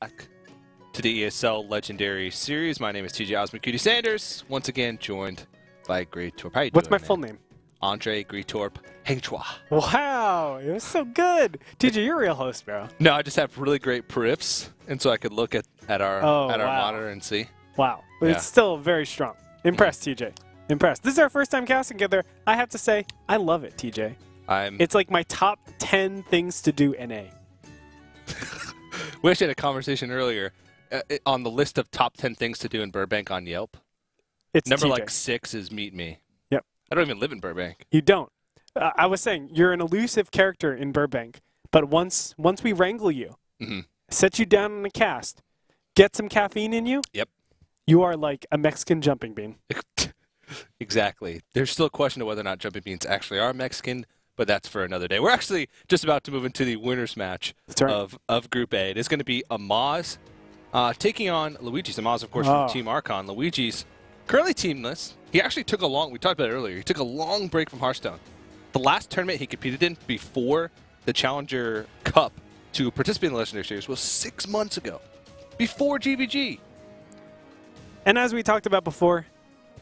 back to the ESL Legendary Series. My name is TJ Osmond Sanders. Once again, joined by Greatorp. How you What's doing, my man? full name? Andre Greetorp Hengchua. Wow, it was so good. TJ, you're a real host, bro. No, I just have really great proofs, and so I could look at, at our Oh, at our wow. monitor and see. Wow, but Yeah. it's still very strong. Impressed, mm-hmm. TJ. Impressed. This is our first time casting together. I have to say, I love it, TJ. I'm. It's like my top 10 things to do in A. we actually had a conversation earlier uh, on the list of top ten things to do in Burbank on Yelp. It's Number like six is Meet Me. Yep. I don't even live in Burbank. You don't. Uh, I was saying you're an elusive character in Burbank, but once once we wrangle you, Mhm. set you down in a cast, get some caffeine in you. Yep. You are like a Mexican jumping bean. exactly. There's still a question of whether or not Jumping Beans actually are Mexican, but that's for another day. We're actually just about to move into the winners match right. of, of Group A. It is going to be Amaz uh, taking on LuigEzz. Amaz, of course, Oh. from Team Archon. LuigEzz currently teamless. He actually took a long, we talked about it earlier, he took a long break from Hearthstone. The last tournament he competed in before the Challenger Cup to participate in the Legendary Series was six months ago, before GVG. And as we talked about before,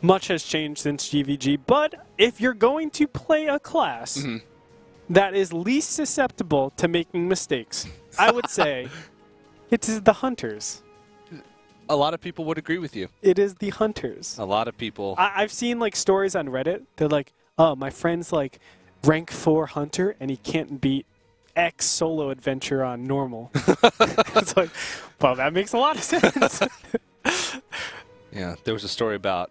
much has changed since GVG. But if you're going to play a class Mhm. that is least susceptible to making mistakes, I would say it is the Hunters. A lot of people would agree with you. It is the Hunters. A lot of people. I- I've seen like stories on Reddit. They're like, "Oh, my friend's like rank four hunter, and he can't beat X solo adventure on normal." it's like, well, that makes a lot of sense. Yeah, there was a story about.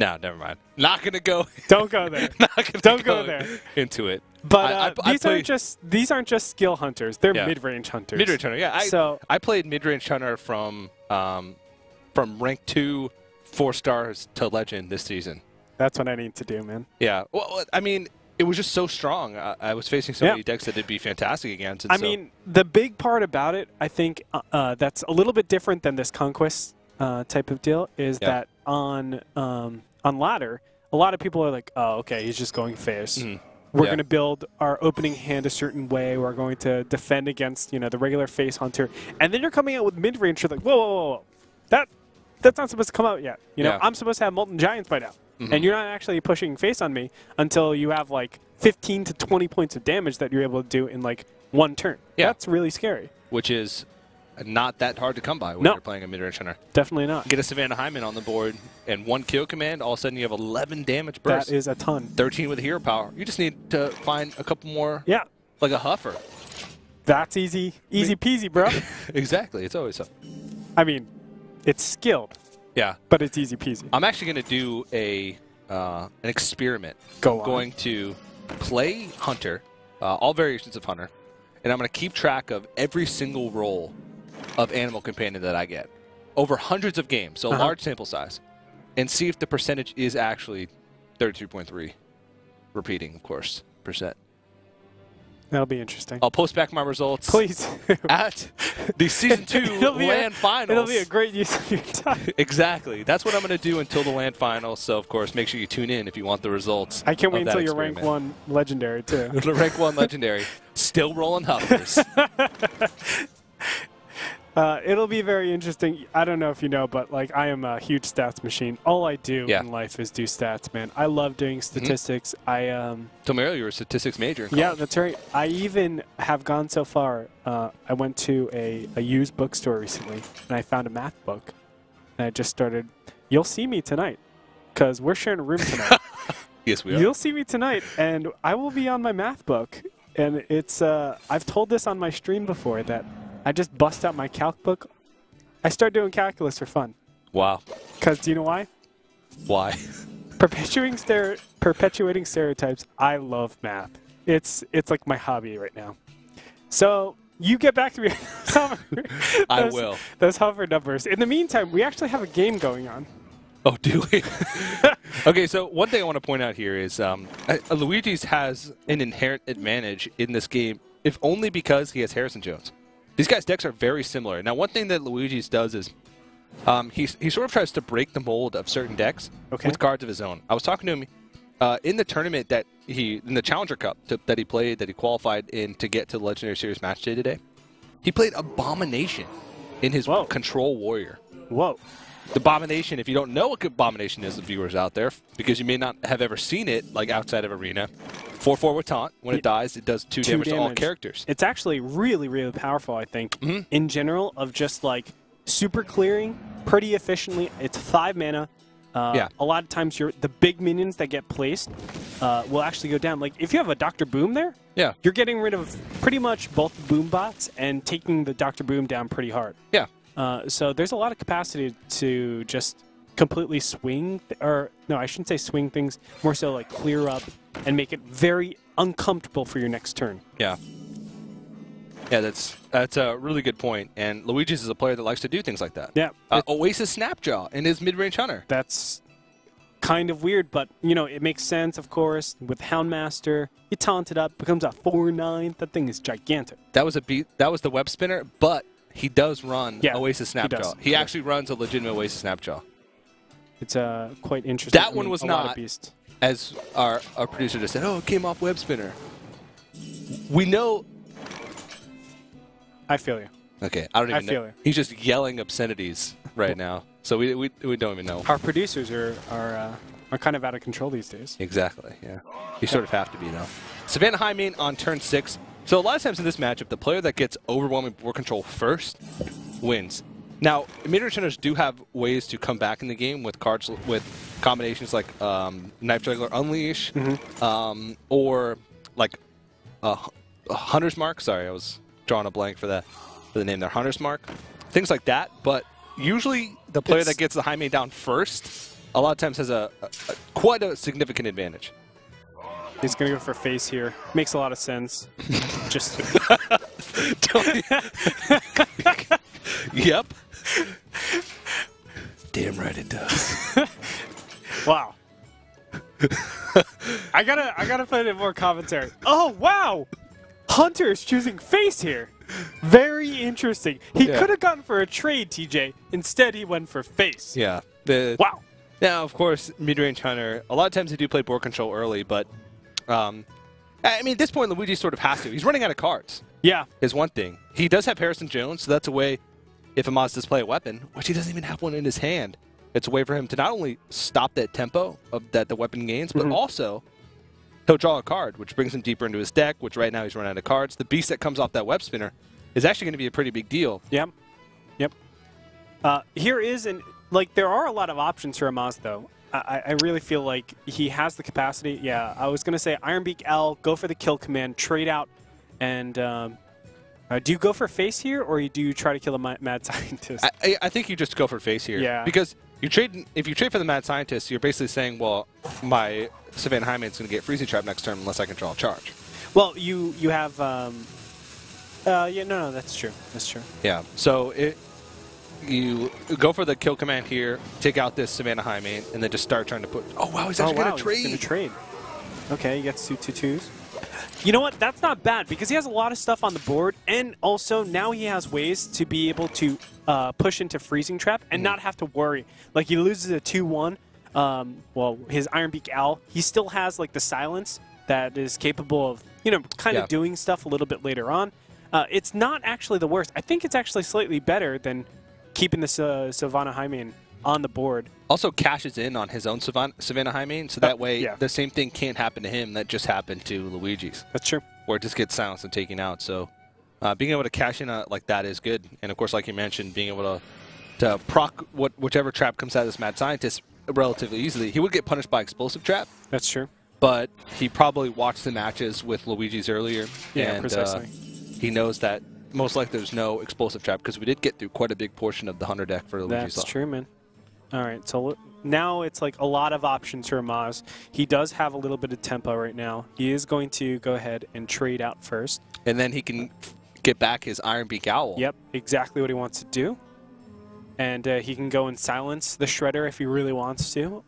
No, never mind. Not gonna go. Don't go there. not gonna Don't go there. into it. But uh, I- I these play- aren't just these aren't just skill hunters. They're Yeah. mid-range hunters. Mid range hunter. Yeah, I So- I played mid range hunter from um from rank two, four stars to legend this season. That's what I need to do, man. Yeah. Well, I mean, it was just so strong. I, I was facing so Yeah. many decks that it'd be fantastic against. I so- mean, the big part about it, I think, uh, uh, that's a little bit different than this conquest uh, type of deal, is Yeah. that on um, on ladder, a lot of people are like, "Oh, okay, he's just going face. Mhm. We're Yeah. going to build our opening hand a certain way. We're going to defend against, you know, the regular face hunter." And then you're coming out with mid range. You're like, "Whoa, whoa, whoa, whoa. that that's not supposed to come out yet. You know, Yeah. I'm supposed to have molten giants by now." Mhm. And you're not actually pushing face on me until you have like 15 to 20 points of damage that you're able to do in like one turn. Yeah. That's really scary. which is not that hard to come by when No. you're playing a mid range hunter. Definitely not. Get a Savannah Highmane on the board and one kill command. All of a sudden, you have 11 damage burst. That is a ton. 13 with hero power. You just need to find a couple more, Yeah, like a huffer. that's easy. Easy peasy, bro. exactly. It's always so. I mean, it's skilled, Yeah. but it's easy peasy. I'm actually going to do a uh, an experiment. Go I'm on. going to play Hunter, uh, all variations of Hunter, and I'm going to keep track of every single roll of Animal Companion that I get over hundreds of games, so a Uh-huh. large sample size, and see if the percentage is actually 32.3, repeating, of course, percent. That'll be interesting. I'll post back my results Please. at the season two It'll be a- LAN finals. It'll be a great use of your time. Exactly. That's what I'm going to do until the LAN finals. So, of course, make sure you tune in if you want the results. I can't wait until you're rank one legendary too. Rank one legendary, still rolling huffers. Uh, it'll be very interesting. I don't know if you know, but like I am a huge stats machine. All I do Yeah. in life is do stats, man. I love doing statistics. I um Told me earlier you were a statistics major. yeah, that's right. I even have gone so far. Uh, I went to a, a used bookstore recently, and I found a math book, and I just started. You'll see me tonight, because we're sharing a room tonight. Yes, we are. You'll see me tonight, and I will be on my math book. And it's uh, I've told this on my stream before that I just bust out my calc book. I start doing calculus for fun. Wow. Cause do you know why? Why? Perpetuating stere- perpetuating stereotypes. I love math. It's it's like my hobby right now. So you get back to me. I Those- will. Those hover numbers. In the meantime, we actually have a game going on. Oh, do we? okay, so one thing I want to point out here is um, LuigEzz has an inherent advantage in this game, if only because he has Harrison Jones. These guys' decks are very similar. Now, one thing that LuigEzz does is um, he, he sort of tries to break the mold of certain decks Okay. with cards of his own. I was talking to him uh, in the tournament that he, in the Challenger Cup to, that he played, that he qualified in to get to the Legendary Series match day today. He played Abomination in his Whoa. Control Warrior. Whoa. The Abomination, if you don't know what Abomination is, the viewers out there, because you may not have ever seen it, like outside of Arena, 4-4 with Taunt. When it Yeah. dies, it does 2, Two damage, to all characters. It's actually really, really powerful, I think, Mhm. in general, of just like super clearing pretty efficiently. It's five mana. Uh, Yeah. A lot of times, your the big minions that get placed uh, will actually go down. Like if you have a Doctor Boom there, Yeah. you're getting rid of pretty much both Boom bots and taking the Doctor Boom down pretty hard. Yeah. Uh, so there's a lot of capacity to just completely swing, th- or no, I shouldn't say swing things. More so like clear up and make it very uncomfortable for your next turn. Yeah. Yeah, that's that's a really good point. And LuigEzz is a player that likes to do things like that. Yeah. Uh, Oasis Snapjaw in his mid-range hunter. that's kind of weird, but you know it makes sense, of course. With Houndmaster, you taunt it up, becomes a four nine. That thing is gigantic. That was a beat. That was the web spinner, but he does run Yeah, Oasis he. Snapjaw. He, Yeah. actually runs a legitimate Oasis Snapjaw. It's uh, quite interesting. That I one mean, was a lot of not. beast. As our our producer just said, oh, it came off web spinner. We know. I feel you. Okay, I don't even I feel know. you. He's just yelling obscenities right now, so we, we, we don't even know. Our producers are are uh, are kind of out of control these days. Exactly, yeah. You sort of have to be, though. Savannah Highmane on turn six. So a lot of times in this matchup, the player that gets overwhelming board control first wins. Now, mid-range hunters do have ways to come back in the game with cards with combinations like um, Knife Juggler Unleash, um, or like uh, Hunter's Mark. Sorry, I was drawing a blank for that for the name there. Hunter's Mark, things like that. But usually, the player It's- that gets the high main down first, a lot of times has a, a, a quite a significant advantage. He's gonna go for face here. Makes a lot of sense. Just yep. Damn right it does. wow. I gotta I gotta put in more commentary. Oh wow! Hunter is choosing face here. Very interesting. He Yeah. could have gone for a trade, TJ. Instead, he went for face. Yeah. The, Wow. Now, of course, mid-range hunter. A lot of times they do play board control early, but um, I mean, at this point, Luigi sort of has to. He's running out of cards. Yeah. Is one thing. He does have Harrison Jones, so that's a way. If Amaz does play a weapon, which he doesn't even have one in his hand, it's a way for him to not only stop that tempo of that the weapon gains, but Mhm. also he'll draw a card, which brings him deeper into his deck. Which right now he's running out of cards. The beast that comes off that web spinner is actually going to be a pretty big deal. Yep. Yep. Uh, here is an like there are a lot of options for Amaz though. I, I really feel like he has the capacity. Yeah, I was gonna say Ironbeak Owl, go for the kill command, trade out, and um, uh, do you go for face here or do you try to kill a ma- mad scientist? I, I- think you just go for face here. Yeah. Because you trade if you trade for the mad scientist, you're basically saying, well, my Savannah Highmane's going to get freezing trap next turn unless I can draw a charge. well, you you have. Um, uh, yeah, no, no, that's true. That's true. Yeah. So it you go for the kill command here, take out this Savannah Highmane, and then just start trying to put. Oh wow, he's oh actually wow, going to trade. he's gonna trade. Okay, he gets two two twos. You know what? That's not bad because he has a lot of stuff on the board, and also now he has ways to be able to uh, push into freezing trap and not have to worry. Like he loses a two one. Um, well, his Ironbeak Owl, he still has like the silence that is capable of you know kind Yeah. of doing stuff a little bit later on. Uh, it's not actually the worst. I think it's actually slightly better than keeping the uh, Savannah Highmane on the board. also cashes in on his own Savannah, Savannah so that way yeah. the same thing can't happen to him that just happened to LuigEzz. That's true. where it just gets silenced and taken out. So uh, being able to cash in uh, like that is good. And of course, like you mentioned, being able to to proc what whichever trap comes out of this mad scientist relatively easily. He would get punished by explosive trap, That's true. but he probably watched the matches with LuigEzz earlier. Yeah, and, precisely. Uh, he knows that most likely there's no explosive trap because we did get through quite a big portion of the hunter deck for LuigEzz. That's Law. true, man. All right, so now it's like a lot of options for Maz. He does have a little bit of tempo right now. He is going to go ahead and trade out first. And then he can get back his Iron Beak Owl. Yep, exactly what he wants to do. And uh, he can go and silence the Shredder if he really wants to.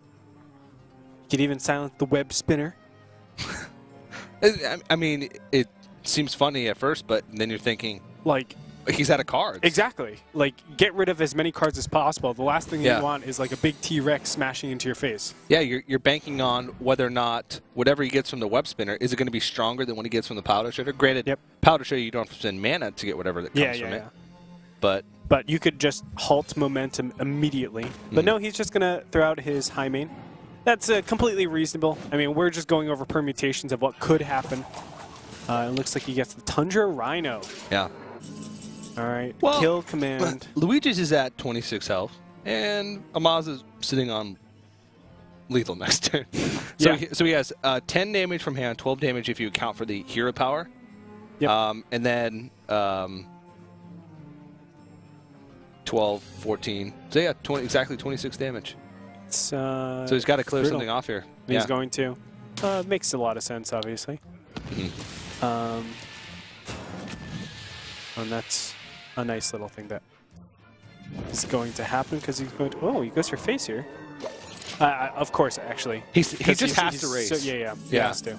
He could even silence the web spinner. I I mean, it seems funny at first, but then you're thinking Like, he's out of cards. exactly. Like, get rid of as many cards as possible. The last thing Yeah. you want is like a big T Rex smashing into your face. Yeah, you're, you're banking on whether or not whatever he gets from the web spinner is it going to be stronger than what he gets from the piloted shredder. Granted, Yep. piloted shredder you don't have to spend mana to get whatever that comes Yeah, yeah, from yeah. it. But but you could just halt momentum immediately. But no, he's just going to throw out his high main. That's uh, completely reasonable. I mean, we're just going over permutations of what could happen. Uh, it looks like he gets the Tundra Rhino. Yeah. All right, Well, kill command. LuigEzz is at 26 health, and Amaz is sitting on lethal next turn. so, Yeah. he, so he has uh, 10 damage from hand, 12 damage if you account for the hero power. Yep. Um, and then um, 12, 14. So yeah, 20, exactly 26 damage. It's, uh, So he's got to clear brutal. something off here. He's yeah. going to. Uh, makes a lot of sense, obviously. Mm-hmm. Um, and that's a nice little thing that is going to happen because he's going to. Oh, he goes for face here. Uh, of course, actually. He's, he just he's- has to he's race. So, yeah, yeah, he Yeah. has to.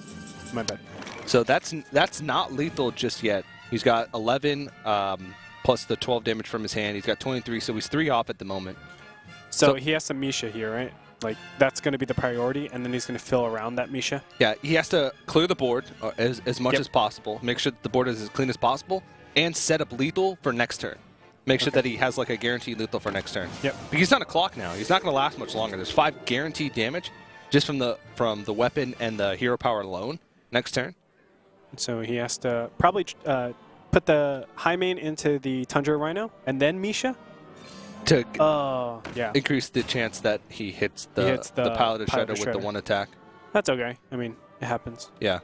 My bad. So that's that's not lethal just yet. He's got 11 um, plus the 12 damage from his hand. He's got 23, so he's three off at the moment. So, So- he has some Misha here, right? Like that's going to be the priority, and then he's going to fill around that Misha. Yeah, he has to clear the board uh, as, as much Yep. as possible. Make sure that the board is as clean as possible, and set up lethal for next turn. Make sure Okay. that he has like a guaranteed lethal for next turn. Yep. Because he's on a clock now. He's not going to last much longer. There's five guaranteed damage just from the from the weapon and the hero power alone next turn. So he has to probably uh, put the high main into the Tundra Rhino, and then Misha. To Oh, yeah. increase the chance that he hits the, hits the Piloted Pilot of Shredder with the one attack. That's okay. I mean, it happens. Yeah.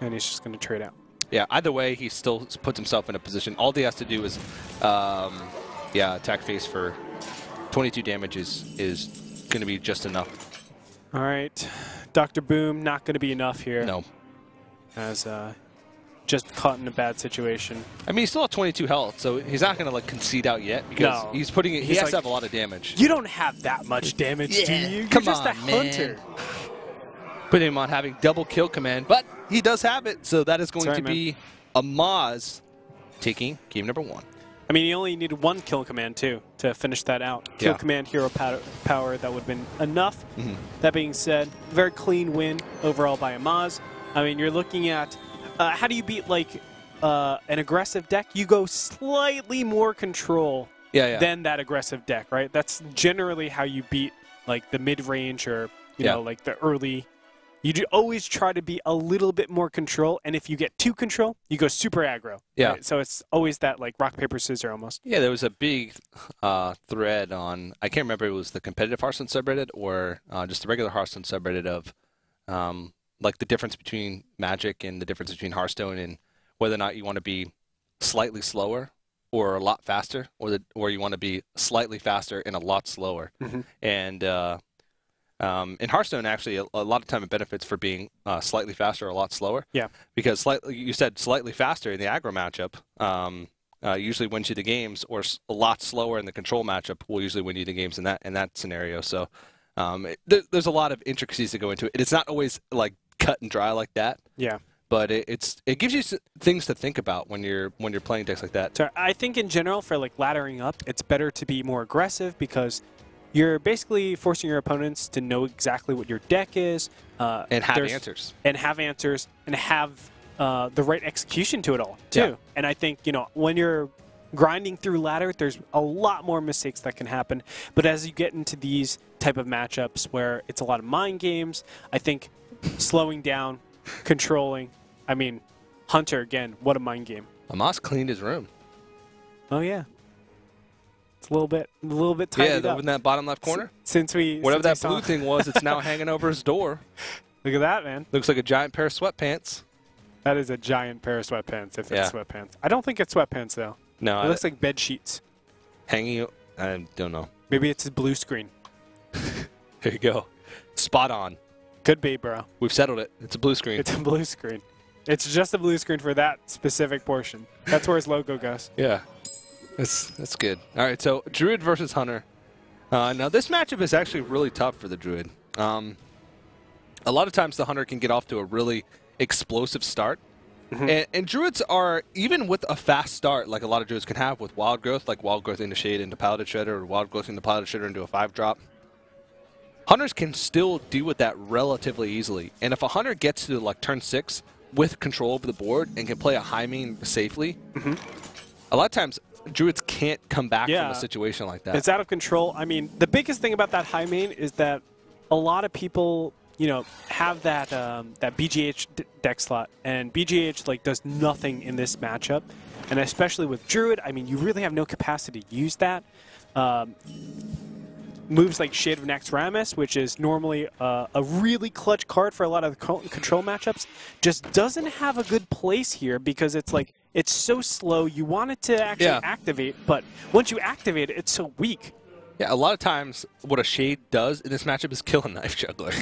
And he's just going to trade out. Yeah, either way, he still puts himself in a position. All he has to do is, um, yeah, attack face for 22 damage is, is going to be just enough. All right. Dr. Boom, not going to be enough here. No. As uh, just caught in a bad situation. I mean, he's still at 22 health, so he's not going to like concede out yet because No. he's putting it. He He's has like- to have a lot of damage. You don't have that much damage, do you? You're come just a on, man. hunter. Put him on having double kill command, but he does have it, so that is going right, to be Amaz taking game number one. I mean, he only needed one kill command, too, to finish that out. Kill Yeah. command, hero pow- power, that would have been enough. Mhm. That being said, very clean win overall by Amaz. I mean, you're looking at uh, how do you beat, like, uh, an aggressive deck? You go slightly more control Yeah, yeah. than that aggressive deck, right? That's generally how you beat, like, the mid-range or, you know, like the early... You do always try to be a little bit more control, and if you get too control, you go super aggro. Yeah. right? So it's always that, like, rock, paper, scissors almost. Yeah, there was a big uh, thread on, I can't remember if it was the competitive Hearthstone subreddit or uh, just the regular Hearthstone subreddit of um, like the difference between Magic and the difference between Hearthstone and whether or not you want to be slightly slower or a lot faster or the, or you want to be slightly faster and a lot slower. Mhm. And uh, um, in Hearthstone, actually, a, a lot of time it benefits for being uh, slightly faster or a lot slower Yeah. because slightly you said slightly faster in the aggro matchup um, uh, usually wins you the games, or s- a lot slower in the control matchup will usually win you the games in that in that scenario. So um, it, there, there's a lot of intricacies that go into it. It's not always like cut and dry like that, Yeah. but it, it's it gives you s- things to think about when you're when you're playing decks like that. So I think in general, for like laddering up, it's better to be more aggressive because you're basically forcing your opponents to know exactly what your deck is uh, And have answers. and have answers and have uh, the right execution to it all too. Yeah. And I think you know when you're grinding through ladder, there's a lot more mistakes that can happen. But as you get into these type of matchups where it's a lot of mind games, I think slowing down, controlling. I mean, Hunter again, what a mind game. Amaz cleaned his room. Oh yeah. It's a little bit, a little bit yeah, tidied over up. in that bottom left corner. Since we, Whatever that we blue thing was, it's now hanging over his door. Look at that, man. Looks like a giant pair of sweatpants. That is a giant pair of sweatpants. If it's Yeah. sweatpants, I don't think it's sweatpants though. No, It I, looks like bed sheets. hanging. I don't know. Maybe it's a blue screen. there you go. Spot on. Could be, bro. We've settled it. It's a blue screen. It's a blue screen. It's just a blue screen for that specific portion. That's where his logo goes. Yeah, that's that's good. All right, so Druid versus Hunter. Uh, now this matchup is actually really tough for the Druid. Um, a lot of times the Hunter can get off to a really explosive start, and, and Druids are even with a fast start, like a lot of Druids can have with Wild Growth, like Wild Growth into Shade into Piloted Shredder, or Wild Growth into Piloted Shredder into a five drop. Hunters can still deal with that relatively easily, and if a Hunter gets to like turn six with control over the board and can play a high main safely, a lot of times Druids can't come back from a situation like that. It's out of control. I mean, the biggest thing about that high main is that a lot of people, you know, have that um, that BGH d- deck slot, and BGH like does nothing in this matchup, and especially with Druid, I mean, you really have no capacity to use that. Um, moves like Shade of Naxxramas, which is normally uh, a really clutch card for a lot of the control matchups, just doesn't have a good place here because it's like it's so slow. You want it to actually Yeah. activate, but once you activate it, it's so weak. Yeah, a lot of times what a shade does in this matchup is kill a knife juggler.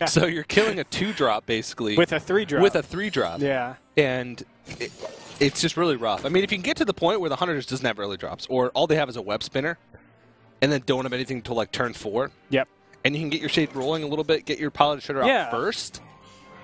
Yeah. So you're killing a two drop basically With a three drop. with a three drop. yeah. And it, it's just really rough. I mean, if you can get to the point where the hunter just doesn't have early drops, or all they have is a web spinner, and then don't have anything until like turn four, Yep. and you can get your shade rolling a little bit, get your pilot shredder Yeah. out first,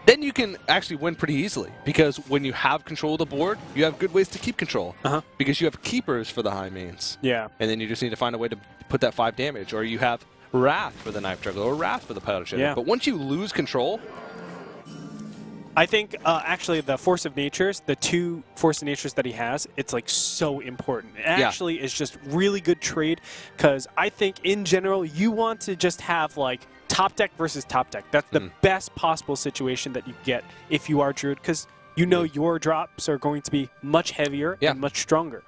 then you can actually win pretty easily. Because when you have control of the board, you have good ways to keep control. Uh-huh. Because you have keepers for the high mains. Yeah. And then you just need to find a way to put that five damage, or you have Wrath for the knife juggler, or Wrath for the pilot shredder. Yeah. But once you lose control, I think uh, actually the Force of Natures, the two Force of Natures that he has, it's like so important. It Yeah. actually is just really good trade because I think in general you want to just have like top deck versus top deck. That's the Mm. best possible situation that you get if you are Druid because you know your drops are going to be much heavier Yeah. and much stronger.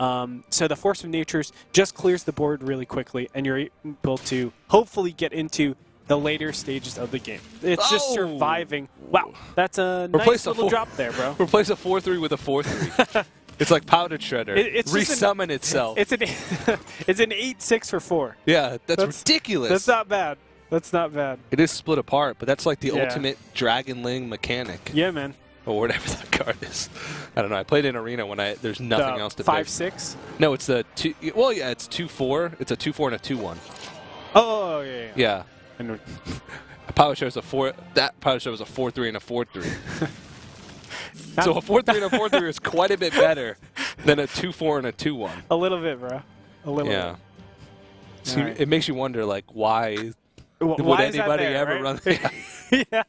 Um, so the Force of Natures just clears the board really quickly, and you're able to hopefully get into the later stages of the game. It's just Oh! surviving. Wow, that's a Replace nice the little four- drop there, bro. replace a 4-3 with a 4-3. it's like Powdered Shredder. It- it's just an- Resummon itself. It's an it's an eight six for four. yeah, that's, that's- ridiculous. That's not bad. That's not bad. it is split apart, but that's like the Yeah. ultimate Dragonling mechanic. Yeah, man. Or whatever that card is. I don't know. I played in Arena when I there's nothing The else to five six. No, it's the two. Well, yeah, it's two four. It's a two four and a two one. Oh, oh, oh yeah. yeah. Yeah, And a power show is a four. That power show is a four three and a four three. so a four three and a four three is quite a bit better than a two four and a two one. a little bit, bro. A little Yeah. So Alright. it makes you wonder, like, why Would Why is that anybody there, ever right? run? Yeah. yeah.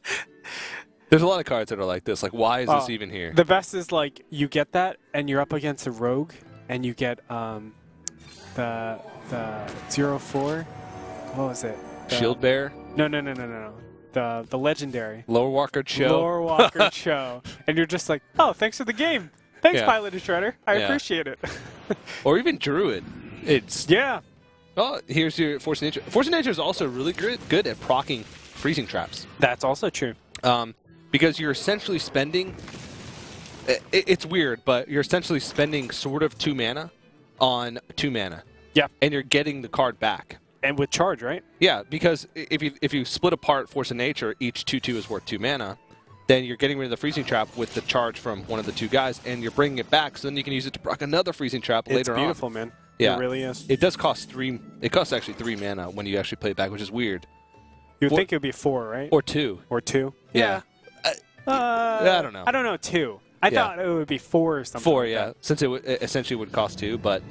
There's a lot of cards that are like this. Like, why is this Oh, even here? The best is like you get that, and you're up against a rogue, and you get um, the the zero four. What was it? The- Shield Bear, No, no, no, no, no, no. The the legendary Lorewalker Cho. Lower Walker show, and you're just like, oh, thanks for the game. Thanks, Yeah. Piloted Shredder. I Yeah. appreciate it. or even Druid. It's yeah. Oh, here's your Force of Nature. Force of Nature is also really good good at procking freezing traps. That's also true. Um, because you're essentially spending. i- i it's weird, but you're essentially spending sort of two mana on two mana, Yeah. and you're getting the card back. And with charge, right? Yeah, because if you if you split apart Force of Nature, each two two is worth two mana. Then you're getting rid of the freezing trap with the charge from one of the two guys, and you're bringing it back. So then you can use it to proc another freezing trap It's later beautiful, on. man. Yeah. It really is. It does cost three. It costs actually three mana when you actually play it back, which is weird. You would Well- think it would be four, right? Or two. Or two? Yeah. Uh, I don't know. I don't know. Two. I Yeah. thought it would be four or something. Four, like yeah. that. Since it, w- it essentially would cost two, but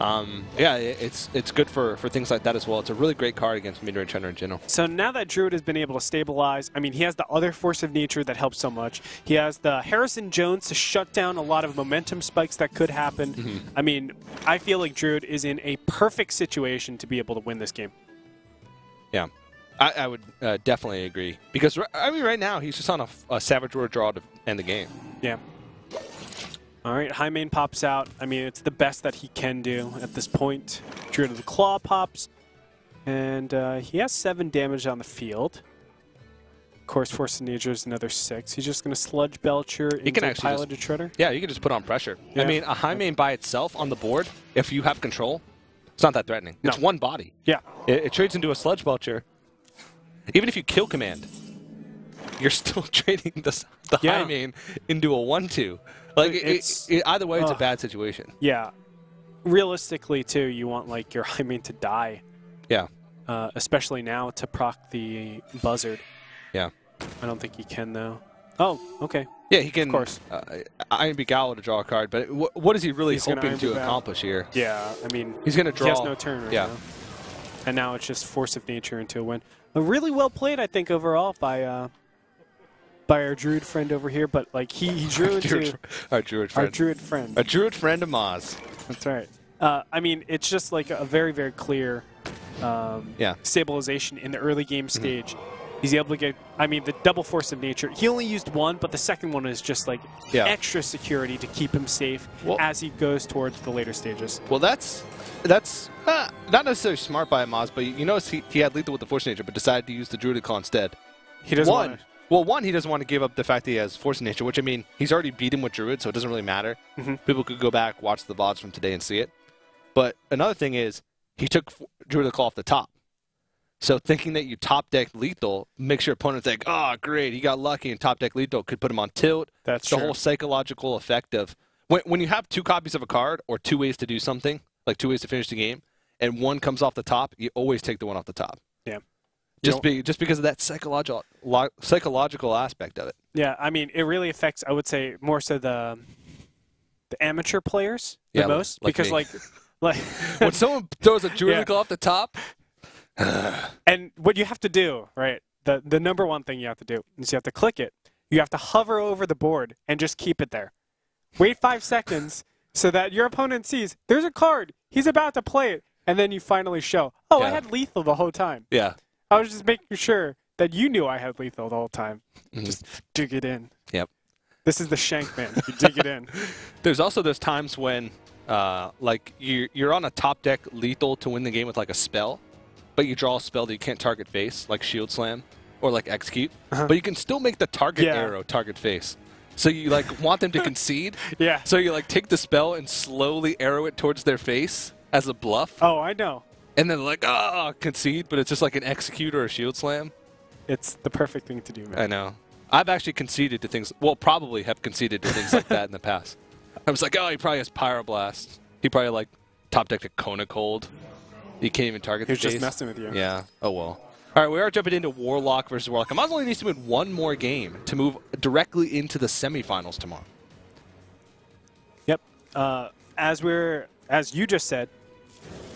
um, yeah, it's it's good for, for things like that as well. It's a really great card against mid-range hunter in general. So now that Druid has been able to stabilize, I mean, he has the other force of nature that helps so much. He has the Harrison Jones to shut down a lot of momentum spikes that could happen. Mm-hmm. I mean, I feel like Druid is in a perfect situation to be able to win this game. Yeah, I, I would uh, definitely agree because I mean right now he's just on a Savage Roar draw to end the game. Yeah. All right, High Main pops out. I mean, it's the best that he can do at this point. Druid of the Claw pops, and uh, he has seven damage on the field. Of course, Force of Nature is another six. He's just going to Sludge Belcher into can actually just- Piloted Shredder. Yeah, you can just put on pressure. I mean, a high main by itself on the board, if you have control, it's not that threatening. It's one body. Yeah. It, it trades into a sludge belcher. Even if you kill command, you're still trading the, the Yeah. high main into a one-two. Like it, It's- it, either way, it's a bad situation. Yeah. Realistically, too, you want like your High Main to die, Yeah, uh, especially now to proc the Buzzard. yeah, I don't think he can though. Oh, okay. yeah. He can, Of course. uh, Ironbeak Owl to draw a card, but wh- what is he really He's hoping to accomplish here? Yeah, I mean, He's going to draw. he has no turn right yeah. now. And now it's just Force of Nature into a win. A really well played, I think, overall by uh, by our druid friend over here, but like he, he drew into Druid, our druid our druid friend. a druid friend of Maz. That's right. Uh, I mean, it's just like a very, very clear um, Yeah. stabilization in the early game stage. He's able to get, I mean, the double force of nature. He only used one, but the second one is just like Yeah. extra security to keep him safe Well- as he goes towards the later stages. Well, that's that's uh, not necessarily smart by Maz, but you notice he, he had lethal with the Force Nature, but decided to use the Druid of the Claw instead. He doesn't one, want to. Well, one, he doesn't want to give up the fact that he has Force Nature, which I mean, he's already beat him with Druid, so it doesn't really matter. Mhm. People could go back, watch the VODs from today and see it. But another thing is, he took F- Druid of the Claw off the top. So thinking that you top deck lethal makes your opponent think, oh, great, he got lucky and top deck lethal could put him on tilt. That's the whole psychological effect of when, when you have two copies of a card or two ways to do something, like two ways to finish the game, and one comes off the top, you always take the one off the top. Yeah. Just be, just because of that psychological lo, psychological aspect of it. Yeah, I mean, it really affects. I would say more so the the amateur players the Yeah, most like because me. like like when someone throws a druidic Yeah. off the top, and what you have to do right the the number one thing you have to do is you have to click it. You have to hover over the board and just keep it there. Wait five seconds so that your opponent sees there's a card. He's about to play it, and then you finally show. Oh, I had lethal the whole time. yeah, I was just making sure that you knew I had lethal the whole time. Mhm. Just dig it in. Yep. This is the shank man. You dig it in. There's also those times when, uh, like you you're on a top deck lethal to win the game with like a spell, but you draw a spell that you can't target face, like Shield Slam or like Execute, Uh-huh. but you can still make the target Yeah. arrow target face. So you like want them to concede. Yeah. So you like take the spell and slowly arrow it towards their face as a bluff, Oh, I know. And then like ah concede, but it's just like an Execute or a Shield Slam. It's the perfect thing to do, man. I know. I've actually conceded to things. Well, probably have conceded to things like that in the past. I was like, oh, he probably has Pyroblast. He probably like top decked a Cone of Cold. He can't even target He was just messing with you. Yeah. Oh well. All right, we are jumping into Warlock versus Warlock. Amaz only needs to win one more game to move directly into the semifinals tomorrow. Yep. Uh, as we're as you just said,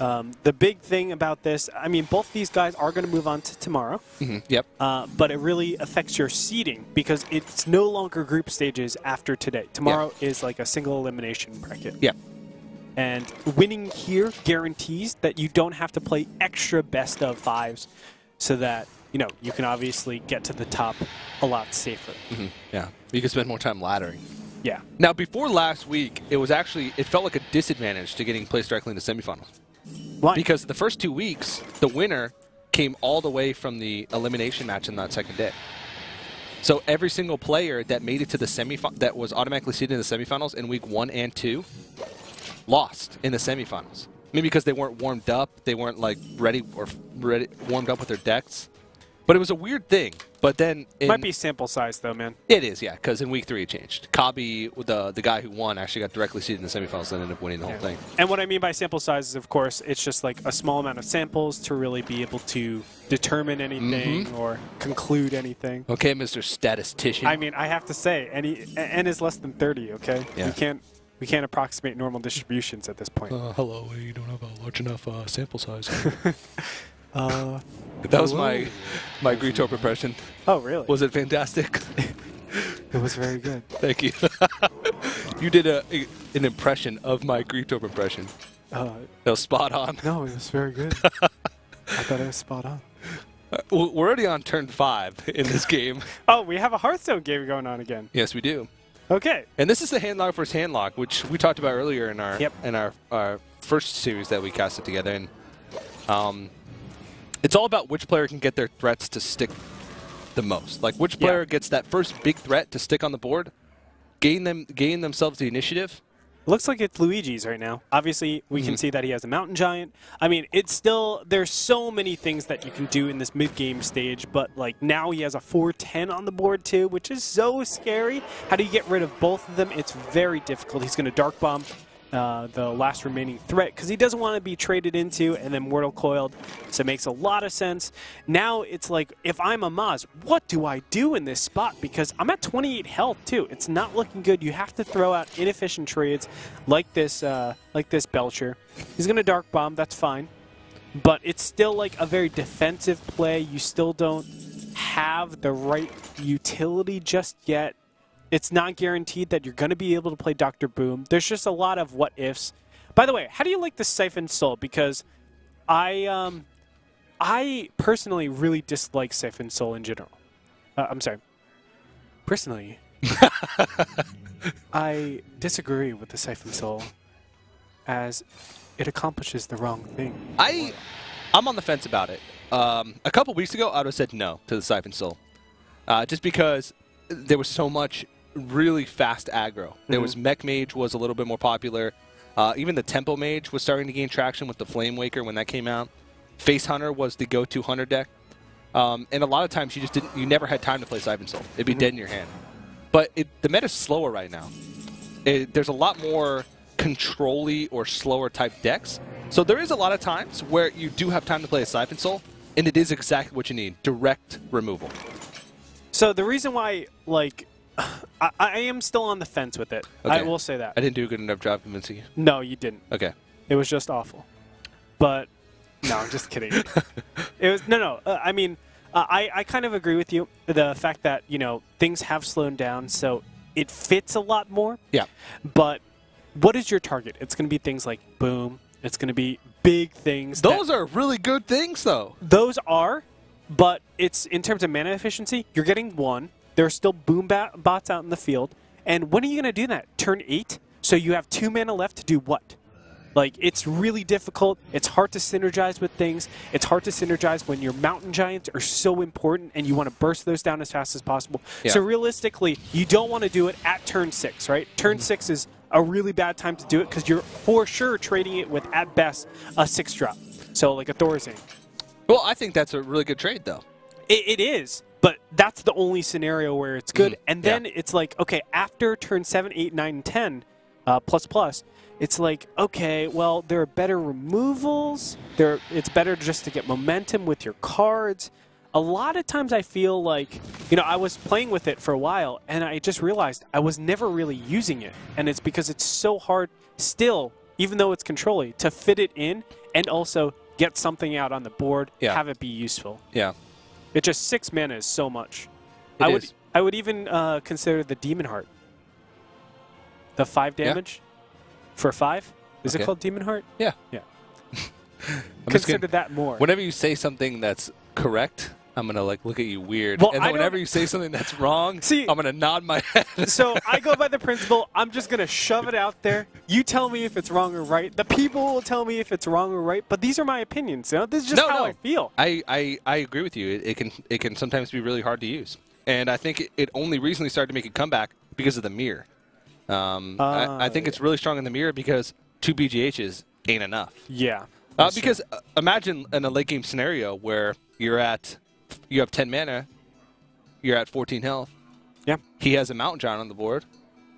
um, the big thing about this, I mean, both these guys are going to move on to tomorrow, Mm-hmm. Yep. uh, but it really affects your seeding because it's no longer group stages after today. Tomorrow is like a single elimination bracket. Yeah. And winning here guarantees that you don't have to play extra best of fives so that, you know, you can obviously get to the top a lot safer. hmm Yeah. You can spend more time laddering. Yeah. Now, before last week, it was actually it felt like a disadvantage to getting placed directly into semifinals. Why? Because the first two weeks, the winner came all the way from the elimination match in that second day. So every single player that made it to the semifinal, that was automatically seeded in the semifinals in week one and two, lost in the semifinals. Maybe because they weren't warmed up, they weren't like ready or ready, warmed up with their decks. But it was a weird thing. But then in, Might be sample size, though, man. it is, yeah, because in week three it changed. Kabi, the the guy who won, actually got directly seeded in the semifinals and ended up winning the whole thing. And what I mean by sample size is, of course, it's just like a small amount of samples to really be able to determine anything Mm-hmm. or conclude anything. Okay, Mr. Statistician. I mean, I have to say, any n is less than 30. Okay, Yeah. we can't we can't approximate normal distributions at this point. Uh, hello, you don't have a large enough uh, sample size. Uh, that was my my Greetorp impression. oh, really? Was it fantastic? it was very good. Thank you. you did a, a- an impression of my Greetorp impression. Uh, That was spot on. no, it was very good. I thought it was spot on. Uh, We're already on turn five in this game. Oh, we have a Hearthstone game going on again. yes, we do. Okay. And this is the handlock versus handlock, which we talked about earlier in our Yep. in our, our first series that we casted together. And um, it's all about which player can get their threats to stick the most. Like which Yeah. player gets that first big threat to stick on the board, gain them gain themselves the initiative. Looks like it's LuigEzz right now. Obviously, we can Mhm. see that he has a mountain giant. I mean, it's still there's so many things that you can do in this mid-game stage, but like now he has a 410 on the board too, which is so scary. How do you get rid of both of them? It's very difficult. He's going to dark bomb uh, the last remaining threat because he doesn't want to be traded into and then mortal coiled. So it makes a lot of sense. Now it's like if I'm Amaz, what do I do in this spot? Because I'm at 28 health too. It's not looking good. You have to throw out inefficient trades like this, uh, like this Belcher. He's gonna dark bomb. That's fine, but it's still like a very defensive play. You still don't have the right utility just yet. It's not guaranteed that you're going to be able to play Doctor Boom. There's just a lot of what ifs. By the way, how do you like the Siphon Soul? Because I um, I personally really dislike Siphon Soul in general. Uh, I'm sorry. Personally, I disagree with the Siphon Soul as it accomplishes the wrong thing. I, I'm on the fence about it. Um, a couple weeks ago, I would have said no to the Siphon Soul, uh, just because there was so much really fast aggro. There Mhm. was Mech Mage was a little bit more popular. Uh, even the Tempo Mage was starting to gain traction with the Flame Waker when that came out. Face Hunter was the go-to hunter deck, um, and a lot of times you just didn't. You never had time to play Siphon Soul. It'd be Mhm. dead in your hand. But it, the meta's slower right now. It, there's a lot more control-y or slower type decks. So there is a lot of times where you do have time to play a Siphon Soul, and it is exactly what you need: direct removal. So the reason why, like, I, I am still on the fence with it. I will say that. I didn't do a good enough job convincing you. No, you didn't. Okay. It was just awful. But no, I'm just kidding. it was no, no. Uh, I mean, uh, I I kind of agree with you. The fact that you know things have slowed down, so it fits a lot more. Yeah. But what is your target? It's going to be things like boom. It's going to be big things. Those are really good things, though. those are, but it's in terms of mana efficiency, you're getting one. There are still boom bat- bots out in the field. And when are you going to do that? Turn eight? So you have two mana left to do what? Like, it's really difficult. It's hard to synergize with things. It's hard to synergize when your mountain giants are so important and you want to burst those down as fast as possible. Yeah. So, realistically, you don't want to do it at turn six, right? Turn mm-hmm. six is a really bad time to do it because you're for sure trading it with, at best, a six drop. So, like a Thaurissan. Well, I think that's a really good trade, though. It, it is, but that's the only scenario where it's good. Mhm, And yeah. then it's like, okay, after turn 7, 8, 9, and 10, uh, plus plus, it's like, okay, well, there are better removals. There, It's better just to get momentum with your cards. A lot of times I feel like, you know, I was playing with it for a while and I just realized I was never really using it. And it's because it's so hard still, even though it's controlling, to fit it in and also get something out on the board, Yeah. have it be useful. Yeah. It just six mana is so much. It I would is. I would even uh, consider the Demon Heart. The five Yeah. damage for five. Is Okay. it called Demon Heart? Yeah. Yeah. Consider that more. whenever you say something that's correct, I'm gonna like look at you weird. Well, and then whenever you say something that's wrong, See- I'm gonna nod my head. so I go by the principle. I'm just gonna shove it out there. You tell me if it's wrong or right. The people will tell me if it's wrong or right. But these are my opinions. You know, this is just No, how no. I feel. I, I, I agree with you. It, it can it can sometimes be really hard to use, and I think it, it only recently started to make a comeback because of the mirror. Um, Ah, I, I think it's really strong in the mirror because two BGHs ain't enough. Yeah. Uh, because uh, imagine in a late game scenario where you're at, you have 10 mana, you're at 14 health. Yeah. He has a Mountain Giant on the board.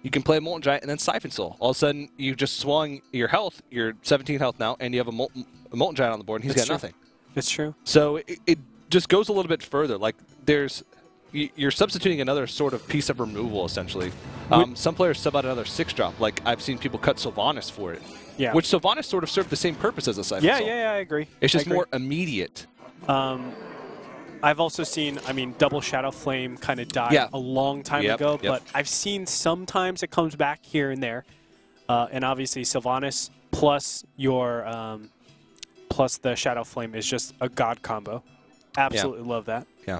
You can play a Molten Giant and then Siphon Soul. All of a sudden, you just swung your health. You're 17 health now, and you have a Molten, a Molten Giant on the board, and he's That's got true. nothing. That's true. So it, it just goes a little bit further. Like there's, you're substituting another sort of piece of removal essentially. Um, some players sub out another six drop. Like I've seen people cut Sylvanas for it. Yeah. Which Sylvanas sort of served the same purpose as a Siphon Yeah, Soul. yeah, yeah. I agree. It's just agree. more immediate. Um, I've also seen, I mean, Double Shadow Flame kind of died Yeah. a long time Yep, ago, yep. but I've seen sometimes it comes back here and there. Uh, and obviously, Sylvanas plus your um, plus the Shadow Flame is just a god combo. Absolutely love that. Yeah.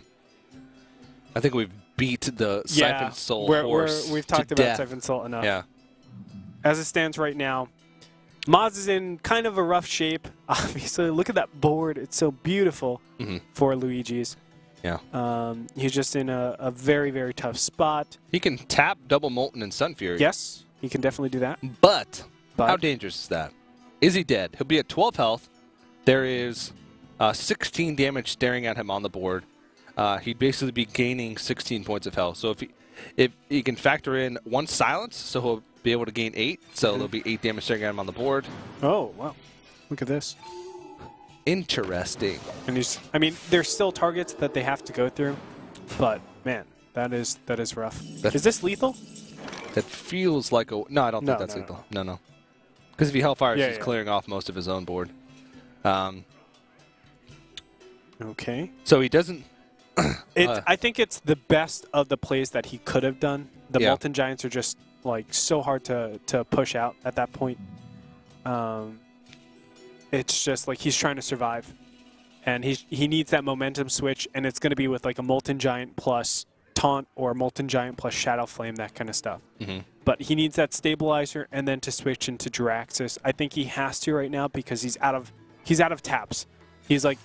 I think we've beat the yeah, Siphon Soul we're, horse we've to talked about death. Siphon Soul enough. Yeah. As it stands right now, Maz is in kind of a rough shape. Obviously, look at that board; it's so beautiful Mhm. for LuigEzz. Yeah. Um, he's just in a, a very, very tough spot. He can tap double Molten and Sun Fury. Yes, he can definitely do that. But, But how dangerous is that? Is he dead? He'll be at 12 health. There is uh, 16 damage staring at him on the board. Uh, he'd basically be gaining 16 points of health. So if he, if he can factor in one silence, so he'll be able to gain eight. So there'll be eight damage staring at him on the board. oh wow, look at this. Interesting. And he's, I mean, there's still targets that they have to go through, but man, that is that is rough. That's- is this lethal? That feels like a no. I don't No, think that's no, no, lethal. No, no. Because if he hellfires, Yeah, he's yeah. clearing off most of his own board. Um, Okay. so he doesn't. It, Uh, I think it's the best of the plays that he could have done. The Yeah. Molten Giants are just like so hard to, to push out at that point. Um, it's just like he's trying to survive, and he he needs that momentum switch, and it's going to be with like a Molten Giant plus taunt or Molten Giant plus Shadow Flame, that kind of stuff. Mhm. But he needs that stabilizer, and then to switch into Jaraxxus. I think he has to right now because he's out of he's out of taps. He's like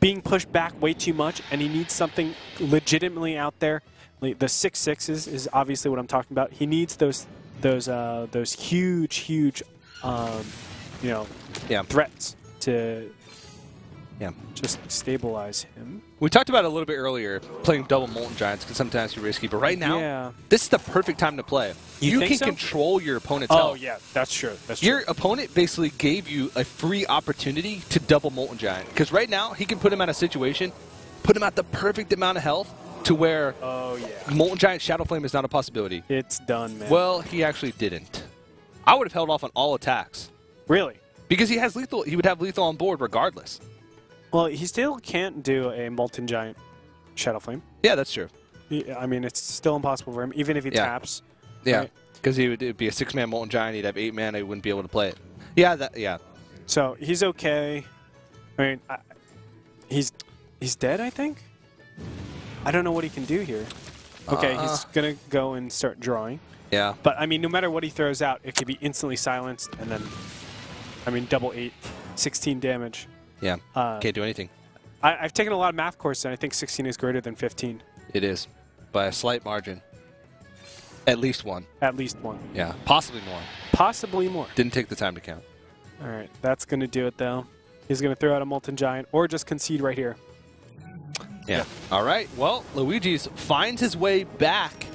being pushed back way too much, and he needs something legitimately out there. Like, The six sixes is obviously what I'm talking about. He needs those those uh, those huge, huge, um, you know, Yeah. threats to Yeah. just stabilize him. We talked about it a little bit earlier, playing double Molten Giants can sometimes be risky, but right now, yeah. this is the perfect time to play. You think can so? control your opponent's Oh health. yeah, that's true. That's true. Your opponent basically gave you a free opportunity to double Molten Giant. Because right now, he can put him at a situation, put him at the perfect amount of health to where oh yeah, Molten Giant Shadowflame is not a possibility. it's done, man. Well, he actually didn't. I would have held off on all attacks. really? Because he has lethal, he would have lethal on board regardless. Well, he still can't do a molten giant shadowflame. Yeah, that's true. I mean, it's still impossible for him, even if he Yeah. taps. Yeah, Right. because he would it'd be a six-man Molten Giant. He'd have eight mana. He wouldn't be able to play it. Yeah, that. Yeah, So he's okay. I mean, I, he's he's dead. I think. I don't know what he can do here. Okay, Uh. he's gonna go and start drawing. yeah. But I mean, no matter what he throws out, it could be instantly silenced, and then, I mean, double eight, 16 damage. Yeah. Uh, Can't do anything. I, I've taken a lot of math courses, and I think 16 is greater than 15, It is by a slight margin. At least one. at least one, Yeah, possibly more. possibly more. Didn't take the time to count. All right, that's gonna do it though. He's gonna throw out a molten giant, or just concede right here. Yeah. All right. Well, LuigEzz finds his way back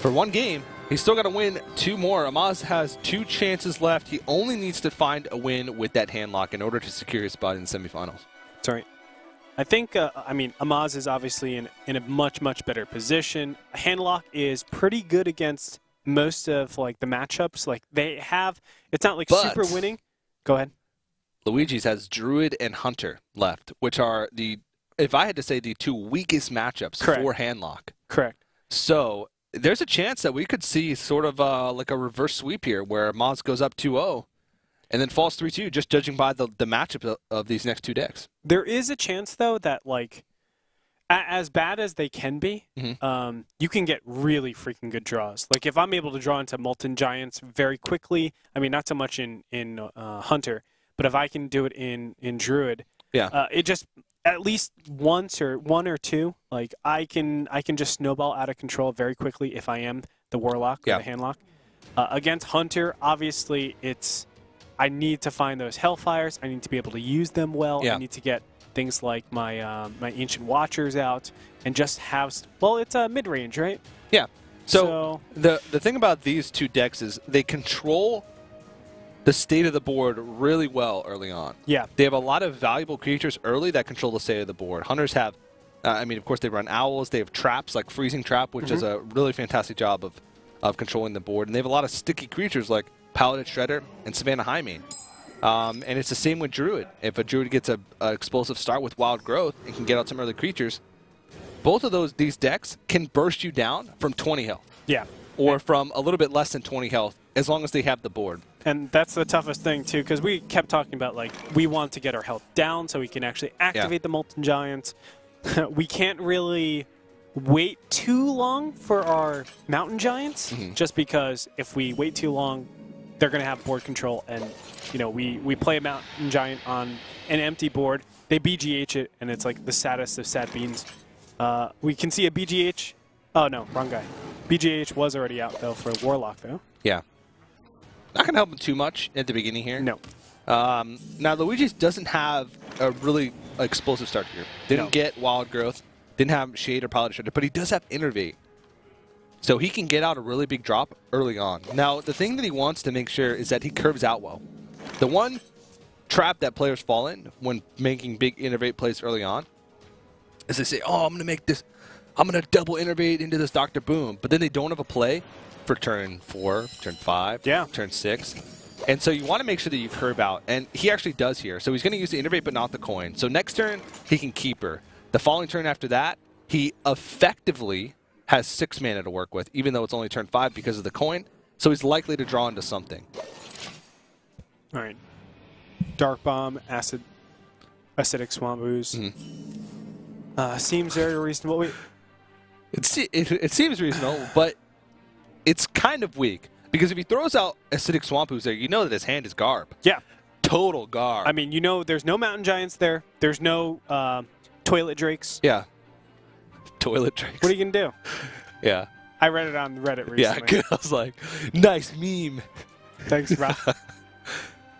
for one game. He's still got to win two more. Amaz has two chances left. He only needs to find a win with that handlock in order to secure his spot in the semifinals. Sorry. I think, uh, I mean, Amaz is obviously in, in a much, much better position. Handlock is pretty good against most of like the matchups. Like they have, it's not like But- super winning. Go ahead. LuigEzz has Druid and Hunter left, which are the, if I had to say, the two weakest matchups Correct. for handlock. Correct. So there's a chance that we could see sort of uh, like a reverse sweep here where Maz goes up 2-0 and then falls 3-2 just judging by the, the matchup of, these next two decks. There is a chance though that like, as bad as they can be, Mhm. um, you can get really freaking good draws. Like if I'm able to draw into molten giants very quickly, I mean not so much in in uh, hunter, but if I can do it in in druid, Yeah. uh, it just at least once or one or two, like I can I can just snowball out of control very quickly if I am the warlock or Yeah. the handlock. Uh, against hunter, obviously it's I need to find those hellfires. I need to be able to use them well. Yeah. I need to get things like my um, my ancient watchers out and just have well, it's a mid range, right? Yeah. So, So- the the thing about these two decks is they control the state of the board really well early on. Yeah, They have a lot of valuable creatures early that control the state of the board. Hunters have, uh, I mean, of course, they run owls. They have traps like Freezing Trap, which does a really fantastic job of, of controlling the board. And they have a lot of sticky creatures like Piloted Shredder and Savannah Highmane. Um, and it's the same with Druid. If a Druid gets a, a explosive start with Wild Growth and can get out some early creatures, both of those these decks can burst you down from 20 health yeah. or from a little bit less than 20 health as long as they have the board. And that's the toughest thing too, because we kept talking about like we want to get our health down so we can actually activate the molten giants. we can't really wait too long for our molten giants, Mm-hmm. just because if we wait too long, they're going to have board control, and you know we we play a molten giant on an empty board. They BGH it, and it's like the saddest of sad beans. Uh, we can see a BGH. Oh no, wrong guy. BGH was already out though for Warlock though. Yeah. Not going to help him too much at the beginning here. No. Um, now, LuigEzz doesn't have a really explosive start here. Didn't No. get Wild Growth, didn't have Shade or Piloted Shredder, but he does have Innervate. So he can get out a really big drop early on. Now, the thing that he wants to make sure is that he curves out well. The one trap that players fall in when making big Innervate plays early on is they say, oh, I'm going to make this, I'm going to double Innervate into this Dr. Boom. But then they don't have a play for turn four, turn five, Yeah. turn six. And so you want to make sure that you curve out. And he actually does here. So he's going to use the Innervate but not the coin. So next turn, he can keep her. The following turn after that, he effectively has six mana to work with, even though it's only turn five because of the coin. So he's likely to draw into something. All right. Dark Bomb, Acid, Acidic Swamp Ooze. Mhm. Uh, seems very reasonable. Wait, It, it, it seems reasonable, but it's kind of weak. Because if he throws out Acidic Swamp there, you know that his hand is garb. yeah. Total garb. I mean, you know, there's no Molten Giants there. There's no um Toilet Drakes. yeah. Toilet Drakes. What are you gonna do? yeah. I read it on Reddit recently. Yeah. I was like, nice meme. Thanks, Rob.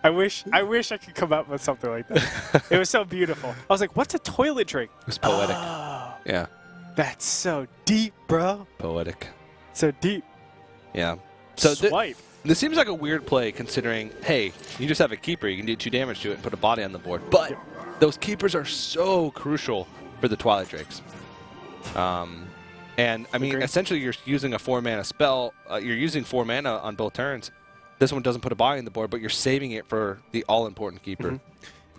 I wish I wish I could come up with something like that. It was so beautiful. I was like, "What's a toilet drink?" It was poetic. Oh, yeah, that's so deep, bro. poetic. So deep. Yeah. So thi- Swipe. this seems like a weird play considering, hey, you just have a keeper. You can do two damage to it and put a body on the board. But those keepers are so crucial for the Twilight Drakes. Um, and I mean, Agree. essentially, you're using a four mana spell. Uh, you're using four mana on both turns. This one doesn't put a body on the board, but you're saving it for the all-important keeper. Mhm.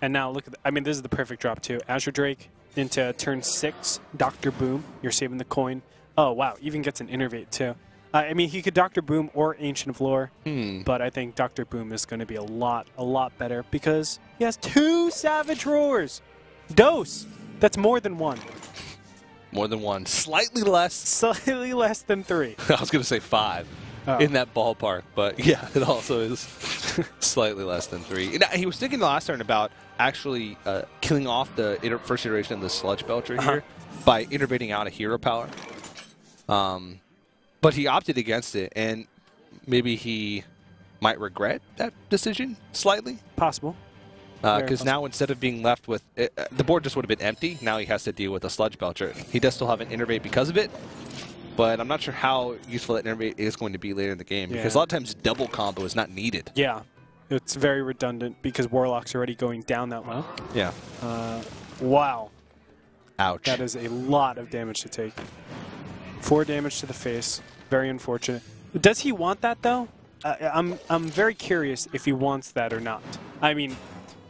And now look at. The, I mean, this is the perfect drop too. Azure Drake into turn six. Doctor Boom. You're saving the coin. Oh wow! Even gets an innervate too. Uh, I mean, he could Doctor Boom or Ancient of Lore, Hmm. but I think Doctor Boom is going to be a lot, a lot better because he has two Savage Roars. Dose. That's more than one. More than one. Slightly less. Slightly less than three. I was going to say five. Oh. in that ballpark. But yeah, it also is slightly less than three. And he was thinking the last turn about actually uh, killing off the first iteration of the Sludge Belcher Uh-huh. here by innervating out a hero power. Um, but he opted against it, and maybe he might regret that decision slightly. Possible. Because possible. now instead of being left with uh, uh, the board just would have been empty. Now he has to deal with a sludge belcher. He does still have an innervate because of it, but I'm not sure how useful that innervate is going to be later in the game. Because a lot of times double combo is not needed. Yeah. It's very redundant because Warlock's already going down that low. Yeah. Uh, wow. Ouch. That is a lot of damage to take. Four damage to the face. Very unfortunate. Does he want that though? Uh, I'm I'm very curious if he wants that or not. I mean,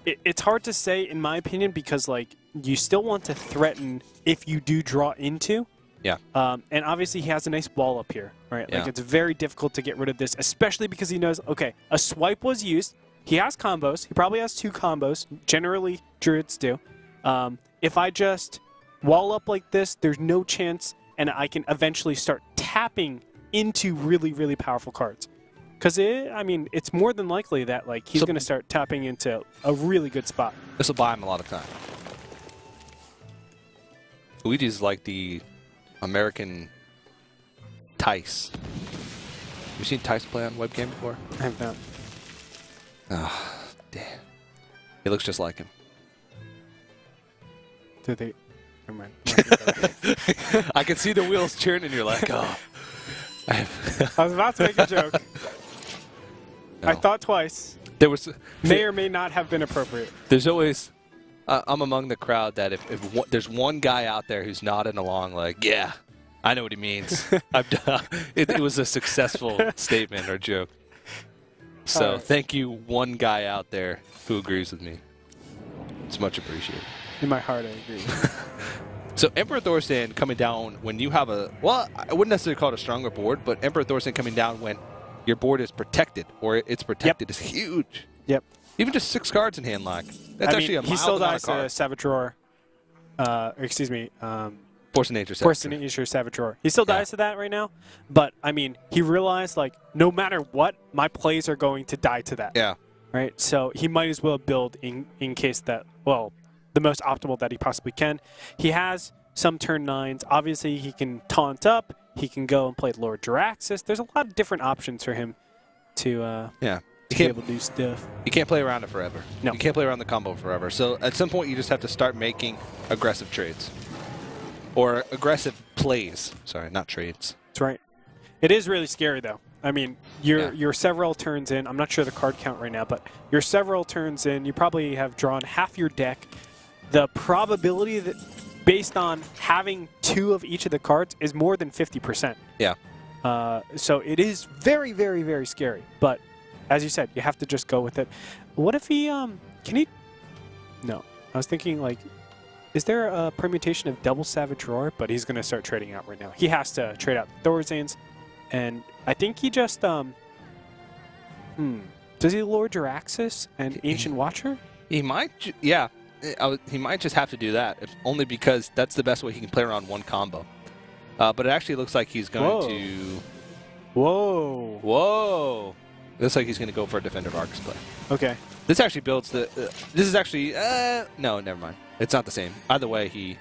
it, it's hard to say in my opinion because like you still want to threaten if you do draw into. Yeah. Um, and obviously he has a nice wall up here, right? Like Yeah. it's very difficult to get rid of this, especially because he knows okay, a swipe was used. He has combos. He probably has two combos. Generally, druids do. Um, if I just wall up like this, there's no chance, and I can eventually start tapping into really, really powerful cards. Because I mean, it's more than likely that like he's So- going to start tapping into a really good spot. This will buy him a lot of time. LuigEzz like the American Tice. You seen Tice play on webcam before? I have not. Ah, damn. He looks just like him. Do they? Never mind. I can see the wheels turning. You're like, oh. I have- I was about to make a joke. I thought twice. there was. May or may not have been appropriate. There's always. Uh, I'm among the crowd that if, if one, there's one guy out there who's nodding along, like, yeah, I know what he means. It, it was a successful statement or joke. So Alright. thank you, one guy out there who agrees with me. It's much appreciated. In my heart, I agree. So Emperor Thaurissan coming down when you have a well, I wouldn't necessarily call it a stronger board, but Emperor Thaurissan coming down when your board is protected or it's protected is huge. yep. Even just six cards in hand lock. That's I actually mean, a he mild still dies to. Savage Roar. Uh, excuse me. Um, Force of nature. Force to Nature Savage Roar. He still Yeah. dies to that right now, but I mean, he realized like no matter what, my plays are going to die to that. Yeah. Right. So he might as well build in in case that well, the most optimal that he possibly can. He has some turn nines. Obviously, he can taunt up. He can go and play Lord Jaraxxus. There's a lot of different options for him to uh, Yeah. You can't, able to do stuff. you can't play around it forever. No. You can't play around the combo forever. So at some point, you just have to start making aggressive trades. Or aggressive plays. Sorry, not trades. That's right. It is really scary though. I mean, you're Yeah. you're several turns in. I'm not sure the card count right now, but you're several turns in. You probably have drawn half your deck. The probability that based on having two of each of the cards is more than 50%. Yeah. Uh, so it is very, very, very scary. But as you said, you have to just go with it. What if he um can he? No, I was thinking like is there a permutation of double Savage Roar? But he's going to start trading out right now. He has to trade out Thaurissans, and I think he just um. Hmm. Does he Lord Jaraxxus and Ancient Watcher? He might, yeah. Was- he might just have to do that, if only because that's the best way he can play around one combo. Uh, but it actually looks like he's going Whoa. to. Whoa. Whoa! Looks like he's going to go for a Defender of Argus play. Okay. This actually builds the. Uh, this is actually. Uh, no, never mind. It's not the same. Either way, he.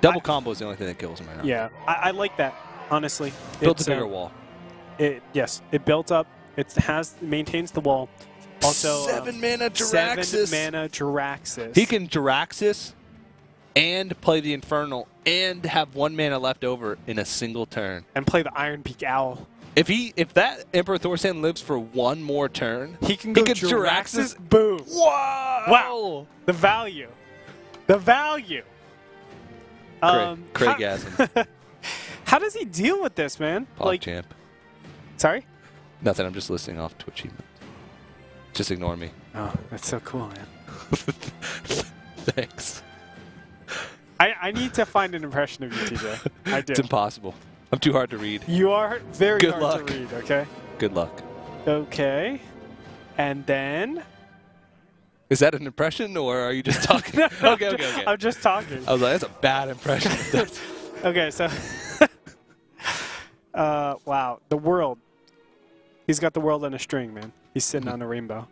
Double combo is the only thing that kills him right now. Yeah, I, I like that. Honestly, Builds It's, a bigger uh, wall. It yes, it built up. It has maintains the wall. Also, seven mana seven mana Jaraxxus. He can Jaraxxus and play the Infernal and have one mana left over in a single turn. and play the Ironbeak Owl. If he if that Emperor Thaurissan lives for one more turn, He can He go can. Jaraxxus- Boom. wow, Wow. The value. The value. Craig, um, Craig how, how does he deal with this, man? Pog like, champ. sorry. Nothing. I'm just listening off to achievement. Just ignore me. Oh, that's so cool, man. Thanks. I, I need to find an impression of you, TJ. I do. It's impossible. I'm too hard to read. You are very Good hard luck. to read. Okay. Good luck. Okay. And then. Is that an impression or are you just talking? No, okay, okay, okay. I'm just talking. I was like, that's a bad impression. Okay, so. uh, wow, the world. He's got the world on a string, man. He's sitting on a rainbow.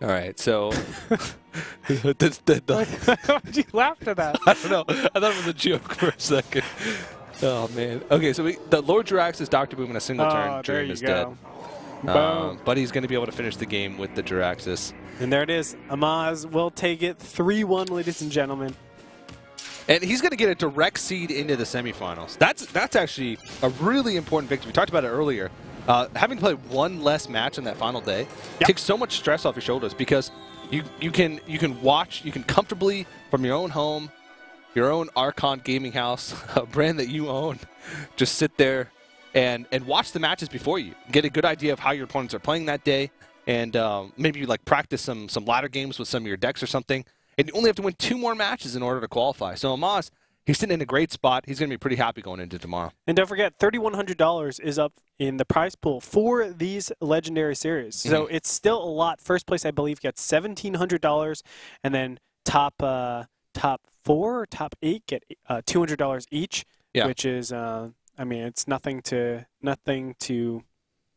All right, so this, the, the, Why'd you laugh at that? I don't know. I thought it was a joke for a second. Oh man. Okay, so we, the Lord Jaraxxus Doctor Boom in a single Oh, turn there you his go. dead. Um, but he's going to be able to finish the game with the Jaraxxus. And there it is. Amaz will take it 3 1, ladies and gentlemen. And he's going to get a direct seed into the semifinals. That's that's actually a really important victory. We talked about it earlier. Uh, having to play one less match on that final day Yep. takes so much stress off your shoulders because you you can you can watch you can comfortably from your own home, your own Archon gaming house, a brand that you own, just sit there and and watch the matches before you. Get a good idea of how your opponents are playing that day, and um, maybe you like practice some some ladder games with some of your decks or something. And you only have to win two more matches in order to qualify. So Amaz, he's sitting in a great spot. He's going to be pretty happy going into tomorrow. And don't forget, $3,100 is up in the prize pool for these legendary series. So it's still a lot. First place, I believe, gets $1,700. And then top uh, top four or top eight get uh, $200 each, Yeah. which is, uh, I mean, it's nothing to nothing to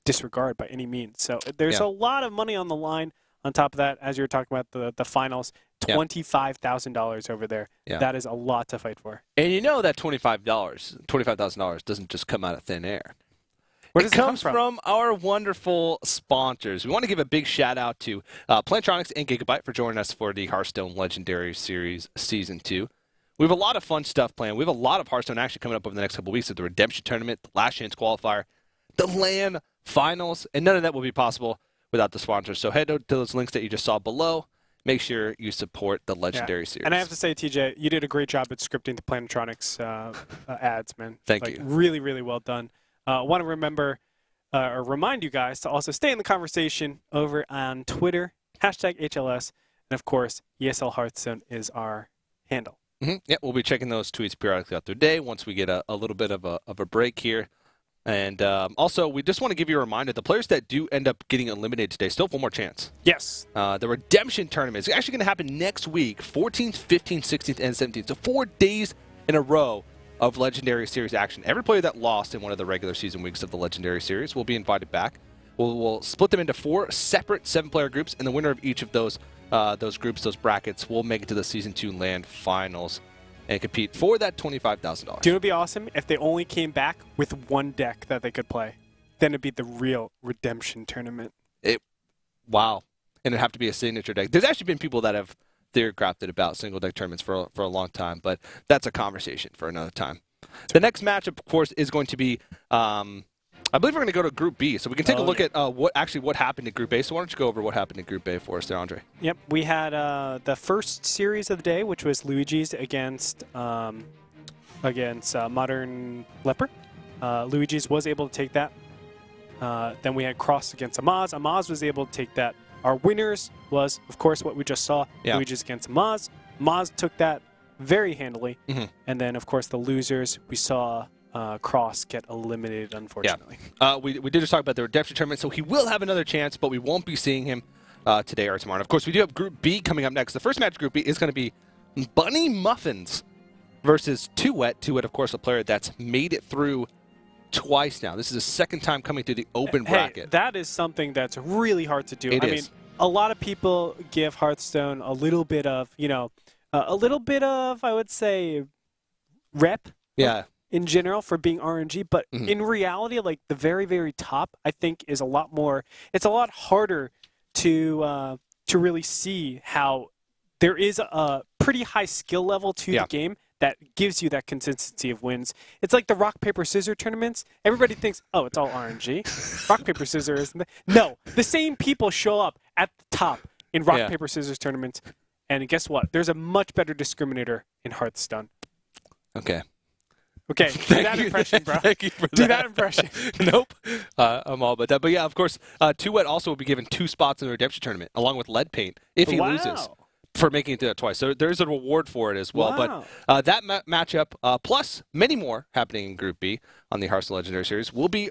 disregard by any means. So there's Yeah. a lot of money on the line. On top of that, as you were talking about the, the finals, $25,000 over there. Yeah. That is a lot to fight for. And you know that twenty-five dollars, twenty-five thousand dollars, doesn't just come out of thin air. Where it does it come comes from? our wonderful sponsors. We want to give a big shout out to uh, Plantronics and Gigabyte for joining us for the Hearthstone Legendary Series Season 2. We have a lot of fun stuff planned. We have a lot of Hearthstone action coming up over the next couple weeks with the Redemption Tournament, the Last Chance Qualifier, the LAN Finals, and none of that will be possible without the sponsors. So head to those links that you just saw below. Make sure you support the Legendary Series. And I have to say, TJ, you did a great job at scripting the Plantronics uh, uh, ads, man. Thank like, you. Really, really well done. I uh, want to remember uh, or remind you guys to also stay in the conversation over on Twitter, hashtag HLS, and of course, ESL Hearthstone is our handle. hmm Yeah, we'll be checking those tweets periodically out the day once we get a, a little bit of a, of a break here. And um, also, we just want to give you a reminder the players that do end up getting eliminated today still have one more chance. Yes. Uh, the redemption tournament is actually going to happen next week 14th, 15th, 16th, and 17th. So, four days in a row of Legendary Series action. Every player that lost in one of the regular season weeks of the Legendary Series will be invited back. We'll, we'll split them into four separate seven player groups, and the winner of each of those uh, those groups, those brackets, will make it to the season two LAN finals and compete for that $25,000. Do you know what would be awesome if they only came back with one deck that they could play? Then it'd be the real redemption tournament. It, Wow. And it'd have to be a signature deck. There's actually been people that have theorycrafted about single deck tournaments for, for a long time, but that's a conversation for another time. The next matchup, of course, is going to be. Um, I believe we're going to go to Group B, so we can take Oh, a look yeah. at uh, what actually what happened in Group A. So why don't you go over what happened in Group A for us, there, Andre? Yep, we had uh, the first series of the day, which was LuigEzz against um, against uh, Modern Leper. Uh, LuigEzz was able to take that. Uh, then we had Cross against Amaz. Amaz was able to take that our winners was, of course, what we just saw Yeah. LuigEzz against Maz. Maz took that very handily. Mhm. And then, of course, the losers, we saw uh, Cross get eliminated, unfortunately. Uh, we, we did just talk about the redemption tournament, so he will have another chance, but we won't be seeing him uh, today or tomorrow. And of course, we do have Group B coming up next. The first match, Group B, is going to be Bunny Muffins versus Two Wet. Two Wet, of course, a player that's made it through twice now. This is the second time coming through the open Hey, bracket. that is something that's really hard to do. It I is. mean, a lot of people give Hearthstone a little bit of, you know, uh, a little bit of, I would say, rep yeah, in general for being RNG, but Mhm. in reality, like the very, very top, I think is a lot more. It's a lot harder to uh, to really see how there is a pretty high skill level to Yeah. the game that gives you that consistency of wins. It's like the rock paper scissors tournaments. Everybody thinks, oh, it's all RNG. rock paper scissors. isn't it? No, the same people show up at the top in rock Yeah. paper scissors tournaments, and guess what? There's a much better discriminator in Hearthstone. okay. Okay, do that impression, bro. Thank you for Do that. that impression. nope. Uh, I'm all about that. But yeah, of course, uh, Two Wet also will be given two spots in the redemption tournament, along with Lead Paint, if he wow. loses. For making it through that twice. So there's a reward for it as well. Wow. But uh, that ma- matchup, uh, plus many more happening in Group B on the Hearthstone Legendary Series, will be